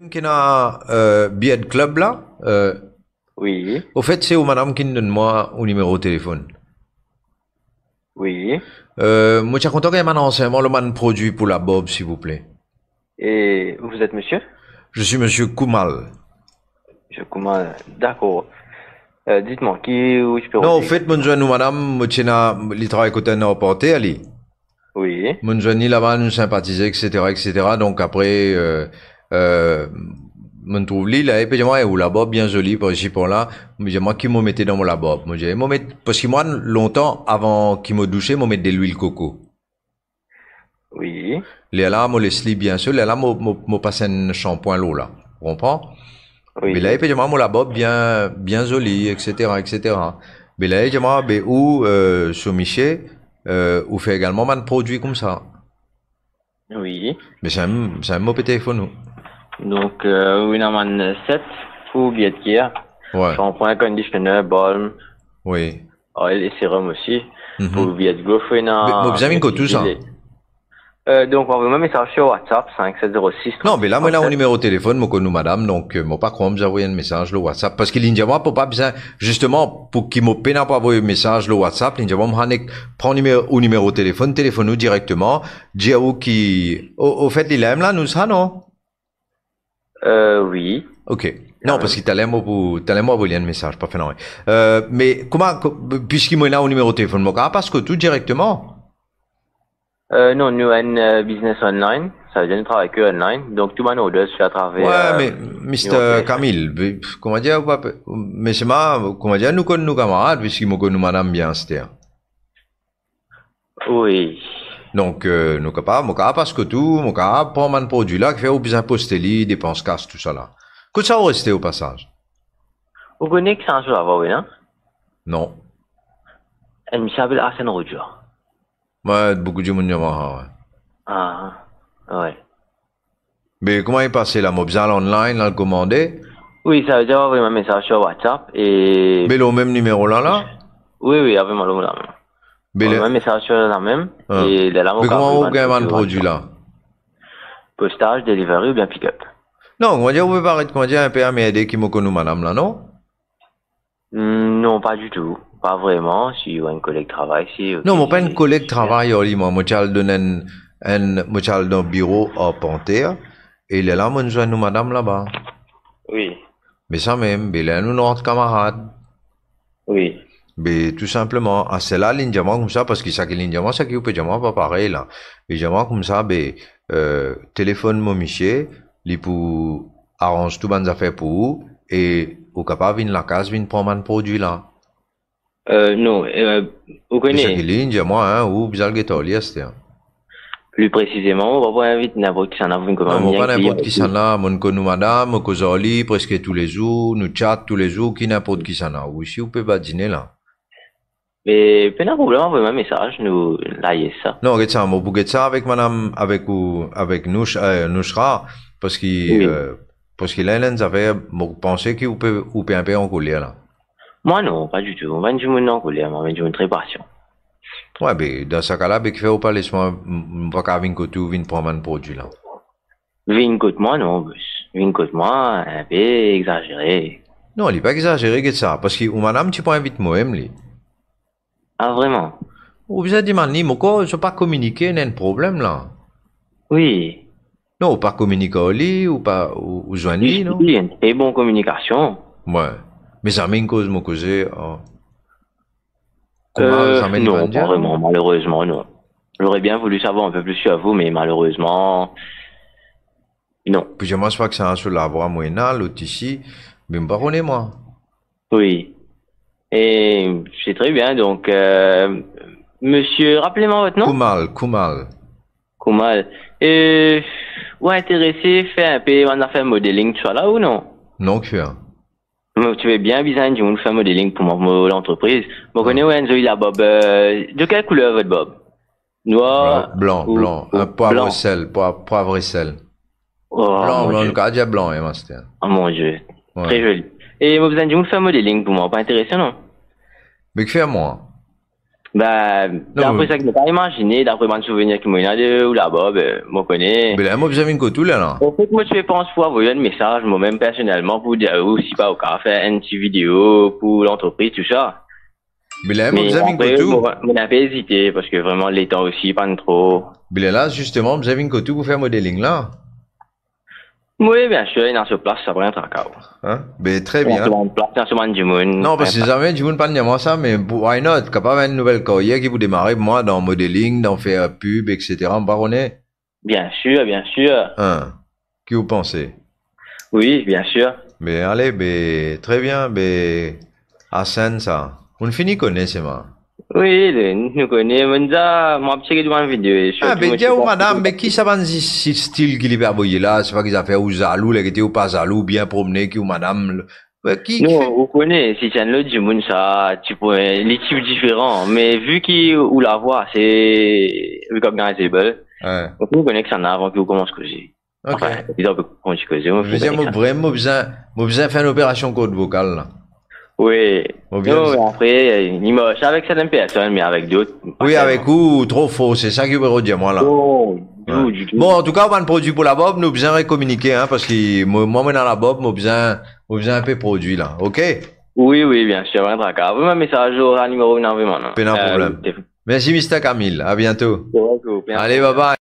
Billet de club là euh, Oui, Au fait, c'est où madame qui donne moi au numéro de téléphone. oui. Euh, moi, j'ai content qu'il y ait un le man produit pour la Bob, s'il vous plaît. Et vous êtes monsieur? Je suis monsieur Koumal. Je comment D'accord. Euh, Dites-moi, qui où je peux Non, au fait, mon jeune ou madame, moi, na, li travaille côté un reporter, ali. Oui, Mon jeune, il là-bas, nous sympathisait, etc., etc. Donc, après, euh, euh, mon trouve lui, là, et puis, moi, où la Bob, bien jolie, par. Mais j'ai moi, qui m'a mettait dans mon la Bob. Moi, j'ai, moi, mettre- parce que moi, longtemps, avant qu'il me douché, moi, mettre de l'huile coco. oui, Les là, moi, les slip, bien sûr. Moi, moi, moi, passe un shampoing l'eau, là. Tu comprends? oui. Mais là, peut dire, moi, la bob bien, bien jolie, etc., etc. Mais là, moi, ben, ou, euh, sur Miché, euh, ou fait également un produit comme ça. Oui. Mais c'est un, c'est un mauvais téléphone. Donc, euh, Winnerman 7 pour billet de kia. Ouais. Shampoing, conditioner, balm, Oui. oil et sérum aussi. Pour billet de go, faut une Mais- mais tout ça Euh, donc, envoyez-moi un message sur WhatsApp, 5706. Non, mais là, moi, là, au numéro de téléphone, moi, nous, madame, donc, euh, moi, pas croire, vous envoyer un message, le WhatsApp, parce qu'il dit, moi, pour pas besoin, justement, pour qu'il me peine à pas envoyer un message, le WhatsApp, est- prends numéro, au numéro de téléphone, téléphone nous directement, dis qui, au, au fait, il aime là, nous, ça, non? Euh, oui. Ok. Non, parce qu'il t'allait moi pour, t'allais moi envoyer un message, pas fait non. Euh, mais comment, co- puisqu'il m'a là au numéro de téléphone, ah, parce que tout directement? Euh, non, nous, un euh, business online. Ça veut dire nous travaillons que online. Donc, tout mon order se fait à travers... Ouais, mais, Mr. Camille, comment dire, mais c'est ma, comment dire, nous connaissons nos camarades, puisqu'ils me connaissent madame bien, c'était. Oui. Donc, euh, nous capables, mon capable, parce que tout, mon capable, prendre un produit là, qui fait au besoin poster dépenses casse, tout ça là. Que ça va rester au passage? Vous connaissez que un jour avant, oui, non? Non. Elle me s'appelle Arsène Roger. Moi, beaucoup de monde, ouais. Ah, ouais. Mais comment est passé là? Moi, besoin online, là, le commander? Oui, ça veut dire envoyer un message sur WhatsApp et... Mais le même numéro là, là? Oui, oui, envoyez-moi le la même. Mais Envoyez le- un message sur la même Ah. et là, Mais comment vous gagnez un produit là Postage, delivery ou bien pick-up. Non, on va dire, vous pouvez comment dire, un m'aider qui me connaît madame là, non Hmm, Non, pas du tout. Pas vraiment. Si un collègue travaille, si... Non, moi pas si- un collègue oli, moi, moi, j'ai donné un, un, bureau à Panthère, et il est là, moi, je joins nous madame là-bas. Oui, Mais ça même, il est nous notre camarade. oui. Mais tout simplement, à cela, l'indiamant comme ça, parce que ça qui l'indiamant, ça qui peut diamant pas pareil, là. Et diamant comme ça, ben, euh, téléphone mon monsieur, il pour arrange tout bonnes affaires pour vous, et au capable, vient la case, vient prendre un produit là. Euh, non, euh, vous qui connaissez? l'indiamant, hein, ou bizarre lié, c'était. plus précisément, on va voir vite n'importe qui s'en a une commande. Non, bien moi, pas n'importe qui aussi. s'en a, mon connu madame, mon causali, presque tous les jours, nous chat tous les jours, qui n'importe qui s'en a. Ou ici, vous pouvez pas dîner là. Mais pas de problème, envoyez un message, nous, là, il y a ça. Non, regarde moi, vous regarde ça avec madame, avec, ou, avec Nouch, euh, Nouchra, parce qu'il, Oui. euh, parce qu'il a une affaire, moi, pensez qu'il peut, ou peut un peu en couler, là? Moi, non, pas du tout. On va du monde en colère, on va du monde très patient. Ouais, ben, dans ce cas-là, ben, qu'il fait au pas laisse-moi, m- pas qu'à venir côté ou venir prendre un produit, là. Vine côte moi, non. Vine côte moi, un peu exagéré. Non, il est pas exagéré, regarde ça, parce que, madame, tu peux inviter moi, lui. Ah, vraiment? Ou vous avez dit, man, je peux pas communiquer, il y a un problème, là. Oui. Non, ou pas communiquer au lit, ou pas, ou, ou joindre non? Il y a une très bonne communication. Ouais. Mais ça m'a une cause, mon cousin, oh. Comment Euh, ça m'a une non, pas vraiment, malheureusement, non. J'aurais bien voulu savoir un peu plus sur vous, mais malheureusement, non. Puis je pense pas que c'est un seul avoir moyen, l'autre ici, mais me moi. Oui. Et c'est très bien, donc, euh, monsieur, rappelez-moi votre nom? Koumal, Koumal. Koumal. Euh, ou intéressé, faire un peu, on a fait un modeling, tu sois là ou non? Non, que. Moi, Tu veux bien besoin du monde faire un modeling pour l'entreprise. Je connais Enzo, il a Bob, euh, de quelle couleur votre Bob? Noir? Blanc, ou- blanc, ou un poivre blanc? et sel, poivre, poivre et sel. Oh, blanc, blanc, le blanc, hein, master. Oh mon Dieu. Ouais. Très joli. Et moi, besoin du monde faire un modeling pour moi, pas intéressant, non? Mais que fait moi? Ben, Non, d'après ça que je pas imaginé, d'après mon souvenir que moi, il y en a de, ou là-bas, ben, moi, connais. Mais là, moi, besoin d'une tout là, là. En fait, moi, je pense pour envoyer un message, moi-même, personnellement, pour dire, ou si pas au cas, faire une petite vidéo pour l'entreprise, tout ça. Mais là, moi, d'une tout. moi, on pas hésité, parce que vraiment, les temps aussi, pas trop. Mais là, justement, besoin d'une tout pour faire modeling là. Oui, bien sûr, il y a sur place, ça prend un tracas. Hein? Ben, très bien. sur place. Non, parce que jamais du monde parle de moi ça, mais why not? Capable une nouvelle carrière qui vous démarrer, moi, dans modeling, dans faire pub, etc. Baronnet. Bien sûr, bien sûr. Hein? Qui vous pensez? Oui, bien sûr. Mais allez, ben, très bien, ben, à ça. On finit connaître, moi. Oui, nous connaissons, on a, moi, petit de ma vidéo. Ah, ben, dis madame, mais qui ça dire si style qui libère boyer là? C'est pas qu'ils a fait ou zalou, les qui étaient ou pas zalou, bien promené, qui ou madame, Ben, qui, qui Non, vous connaissez, si c'est l'autre du monde, ça, tu peux, les types différents. Mais vu qu'il, ou la voix, c'est recognizable, Ouais. donc vous connaissez que ça en avant que vous commencez à causer. Ok. Enfin, ils doivent commencer à causer. moi, Je veux dire, moi, ça. vraiment, besoin, moi, besoin faire une opération code vocale, là. Oui. Moi, bien, Non, mais après, il moche avec certaines personnes, mais avec d'autres. Oui, avec vous, trop faux, c'est ça qui veut redire, moi, là. Non, du Ouais. tout, du tout. Bon, en tout cas, on a un produit pour la Bob, nous besoin de communiquer, hein, parce que moi, moi, dans la Bob, moi, besoin, moi, besoin un peu de produit, là. OK? Oui, oui, bien sûr, un tracas. Vous m'avez message au numéro énormément, non? Pas de problème. Merci, Mr. Camille. À bientôt. Que Allez, bye bye.